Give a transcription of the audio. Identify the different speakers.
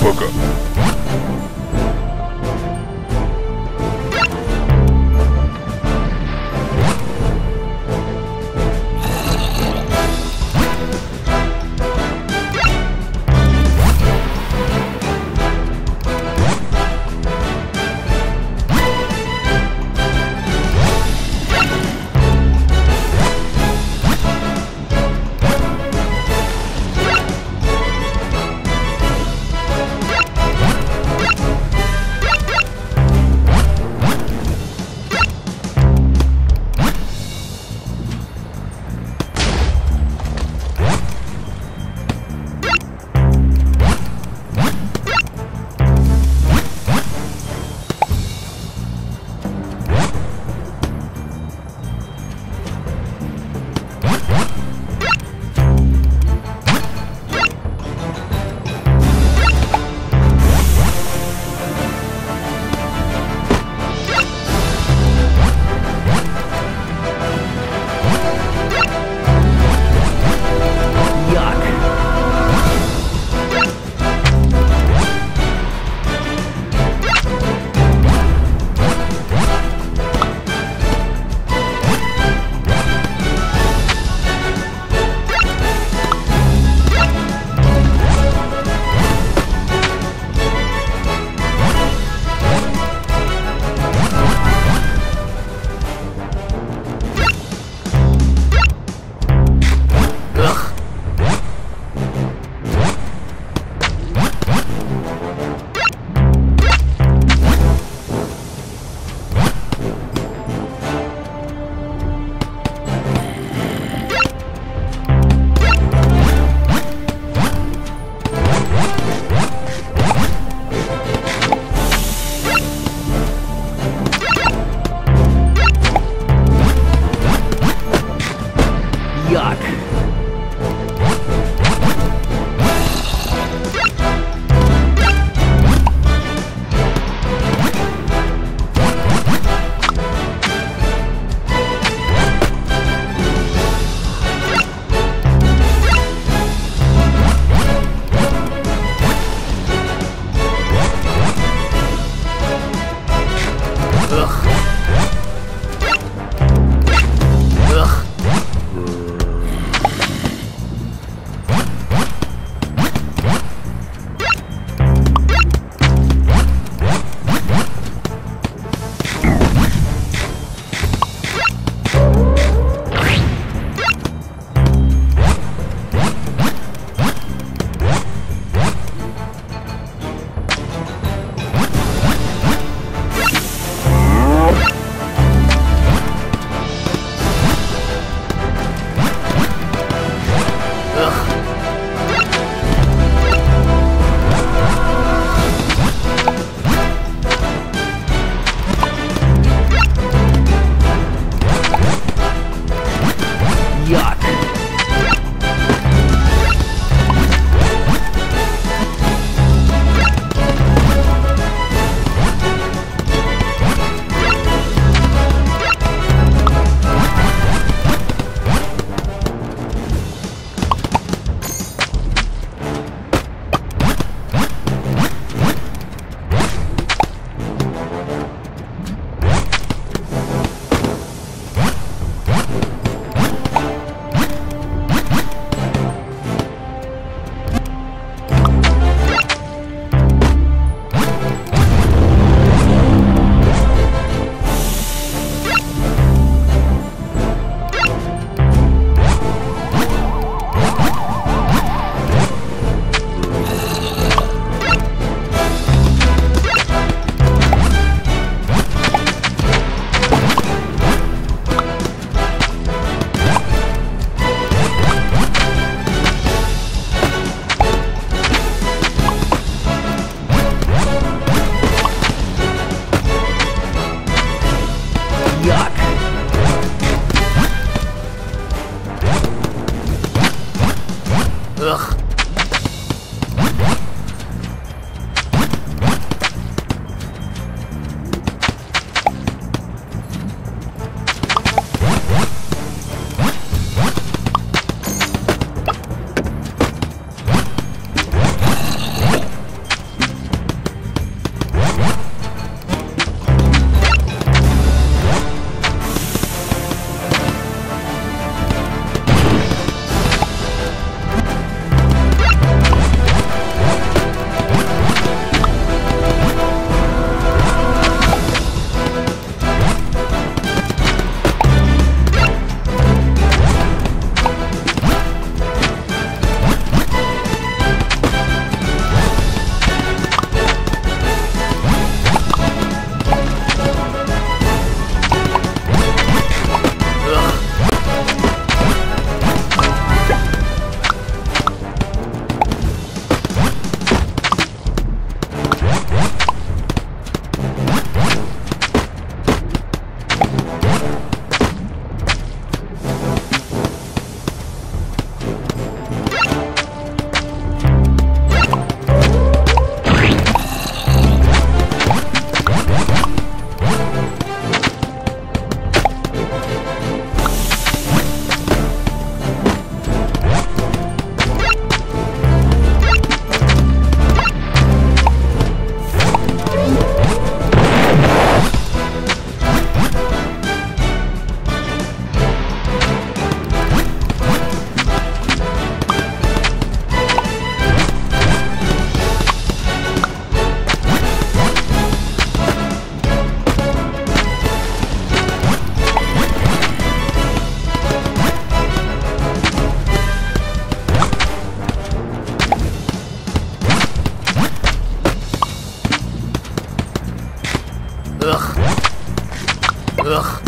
Speaker 1: motherfucker.
Speaker 2: Yuck. Эх!